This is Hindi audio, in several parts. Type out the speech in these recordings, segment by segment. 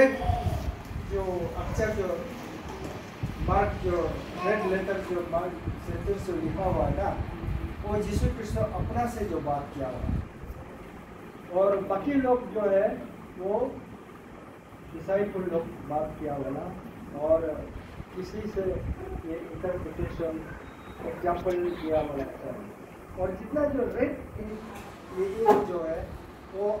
जो अक्षर जो मार्क जो रेड लेटर जो मार्क सेंटेंस जो लिखा हुआ है ना, वो यीशु कृष्ण अपना से जो बात किया हुआ और बाकी लोग जो है, वो डिसाइपल लोग बात किया हुआ ना, और किसी से ये इंटरप्रिटेशन एग्ज़ाम्पल दिया हुआ है। और जितना जो रेड ये जो है, वो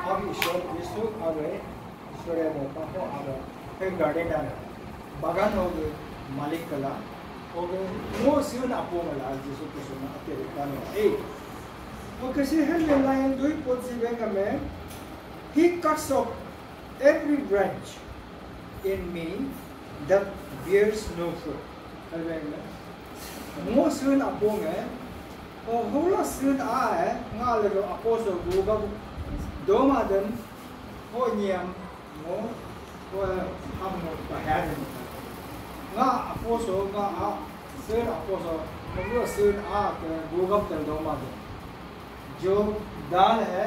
Abi ishor, Yesu abe. Ishor abe. Papo abe. Kay gardener. Bagan ho malik kala. Okay, mo siya na po mala Yesu Kristo na atiri kano. Eh, o kasi hele layan doy po si kami, he cuts off every branch in me that bears no fruit. Alam mo? Mo siya na po nga, o hula siya na eh, nga lalo aposo gugab doma din, o niyam mo, o hammo pahanin nga aposo nga a sir aposo मतलब सिर आ के गोगप कर दो मादे जो दाल है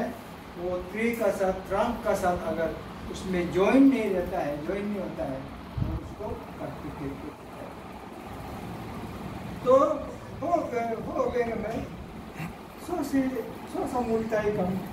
वो ट्री का साथ ट्रंक का साथ अगर उसमें जॉइन नहीं रहता है जॉइन नहीं होता है तो उसको काट के तो हो गए हो गए मैं सो से सो समुदाय कम हो कब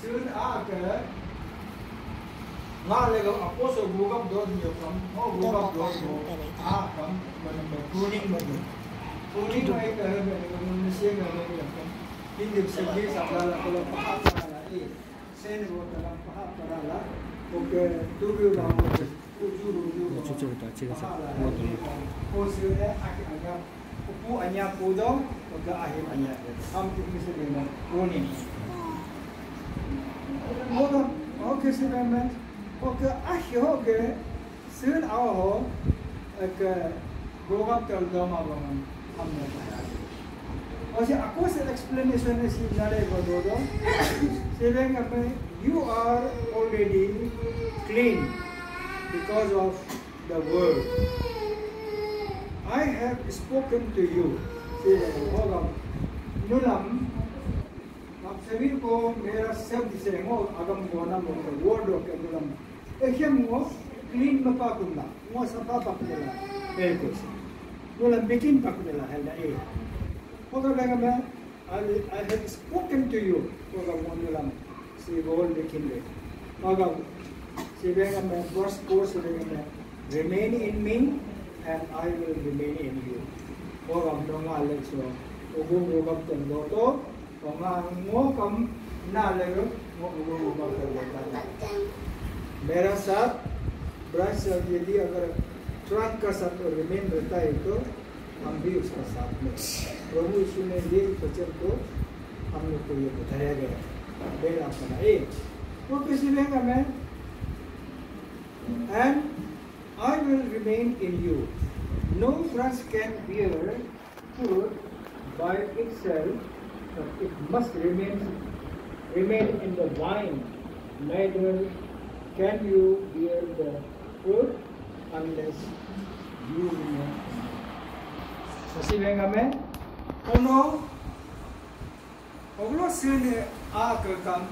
soon after, nga lego aposo gugam do dio kam mo gugam do do a kam mo mo tuning mo tuning mo ek hai mo lego mo se ga mo lego kam in dim se gi sa la ko la pa pa la e se ne wo ta la pa pa la ko ke tu bi la mo ku ju ru ju ko chu chu ta che sa mo tu ko se ne a ke aga ku anya ku do ko ga a he anya am ti se ne mo tuning Hold on. Okay, Superman. Okay, ahi okay. Soon our home, like, go up to the Jama'ah, I'm Aldoma Roman. Okay, of course, an explanation is in Nare Gododo. Saying, you are already clean because of the word. I have spoken to you. Say, Nulam सभी को मेरा शब्द से हो अगम गोना मोर वर्ड के गुलम एखम मो क्लीन मपा कुंदा मो सफ़ा पकड़ला ए कुछ गुलम बिकिन पकड़ला है ना ए होगा बेगा मैं I I have spoken to you होगा मो गुलम सी बोल बिकिन ले होगा सी बेगा मैं वर्स कोर्स बेगा मैं remain in me and I will remain in you होगा नोंगा ले सो ओगो ओगो तन दो तो मेरा साथ ब्रश यदि अगर ट्रंक का साथ रिमेन रहता है तो हम भी उसका साथ में प्रभु यीशु ने ये वचन को हम लोग को ये बताया गया बेल अपना ए वो किसी रहेगा मैं and I will remain in you. No branch can bear fruit by itself. But it must remain remain in the vine. Neither can you bear the fruit unless you remain. Me, ono, oglo sun a ke kam,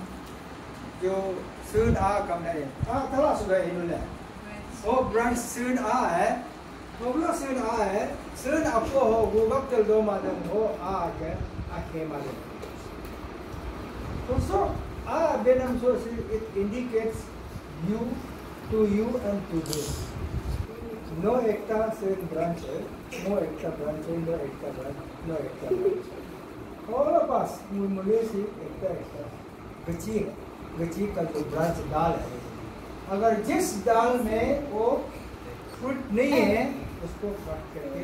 jo sun a kam na ye. Ah, tala sudah ini le. Oh, branch sun a hai. oglo sun a hai. Sun apo ho, gugap tel do madam ho a ke. Akemale. So, so ah, Benam so it indicates new to you and to this. No ekta same branch, no ekta branch, no ekta branch, no ekta branch. All of us, we Malaysia, ekta ekta. गची गची का जो ब्रांच दाल है अगर जिस दाल में वो फ्रूट नहीं है उसको कट करके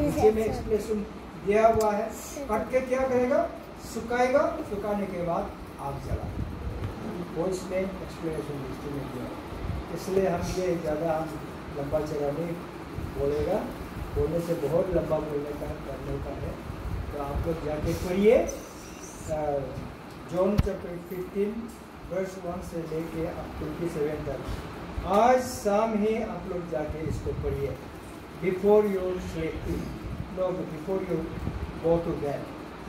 नीचे में एक्सप्रेशन दिया हुआ है। कट के क्या करेगा? सुखाएगा। सुखाने के बाद आग जलाएगा। एक्सप्लेनेशन लिस्ट में दिया इसलिए हम ये ज़्यादा हम लंबा चौड़ा नहीं बोलेगा। बोलने से बहुत लंबा बोलने का, करने का है। तो आप लोग जाके पढ़िए। जॉन चैप्टर 15 वर्स वन से लेके अब 27 तक। आज शाम ही आप लोग जाके इसको पढ़िए। Before your sleeping No, but before you go to that,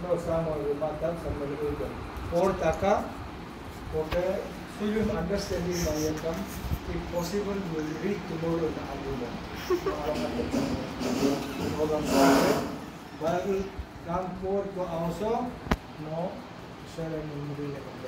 no, someone you mark up, somebody will go. Or taka, okay, so you understanding my income. If possible, you will read tomorrow in Abdullah. Baru campur ke also, no, saya memberi lepas.